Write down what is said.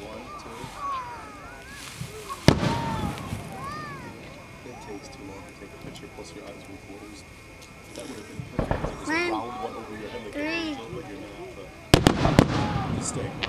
One, two. It takes too long to take a picture, plus your eyes were closed. That would have been perfect. It one, one over your head like three. you but you're not. But mistake.